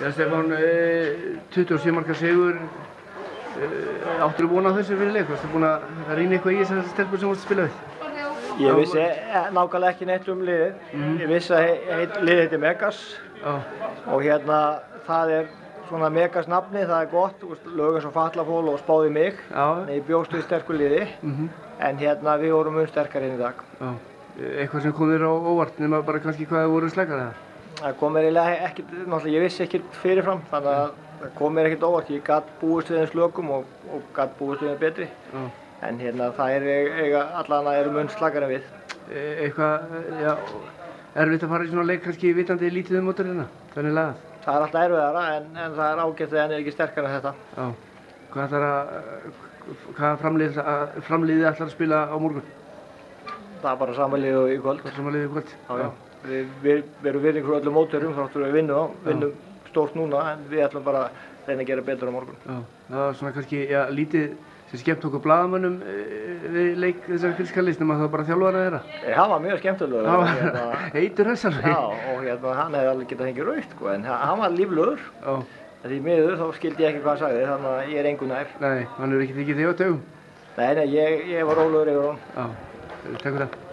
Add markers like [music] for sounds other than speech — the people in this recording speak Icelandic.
Já, Stefán, eh, 27 marka sigur, eh, áttur þú vona á þessu fyrir leik? Varstu búinn að rýna eitthvað í þessar stelpur sem vorst að spila við? Ég vissi eh, nákvæmlega ekki neitt um liðið. Ég vissi að he- liðið heitir Megas Já, og hérna það er svona Megas nafni, það er gott, þú lögum svo Fallafól og spáði mig. já, Nei, ég bjóst við sterku liði, mhm, en hérna við vorum mun sterkari inn í dag. Eh, Eitthvað sem kom þér á óvart, nema bara kannski hvað þið voru slækar eða? Það kom mér eiginlega ekkert, náttúrulega ég vissi ekkert fyrirfram, þannig að það kom mér ekkert óvart. Ég gatt búist við þeim slökum og, og gatt búist við þeim betri. Já. En hérna það er eiga, allan að eru mun slakar en við. Eh, Eitthvað, eh, já, erfitt að fara í svona leik kannski vitandi lítið um mótorina, þannig lagað. Það er alltaf erfiðara en, en það er ágætt þegar hann er ekki sterkar en þetta. Já, hvað að, hvað framlið, framliðið ætlar að spila á morgun? Það er bara samanlið og í kvöld. Að liðið kvöld? Já, já. Við, við, við erum virðing fyrir öllum mótörum þáttur við vinnum á, vinnum stórt núna en við ætlum bara að reyna að gera betur á morgun. Já, það var svona kannski, já, lítið sem skemmt okkur blagamönnum við leik þessari fylskalist nema það bara þjálfara þeirra. Eh, Hann var mjög skemmtilegur. Það og hérna, [laughs] heitur þessar. já, og hérna, hann hefði alveg getað hengið raukt, sko, en hann var En því miður þá skildi ég ekki hvað hann sagði, þannig að ég er engu nær. nei, hann er ekki þig. Nei, nei, ég, ég var rólegur yfir hann. Já, takk fyrir það.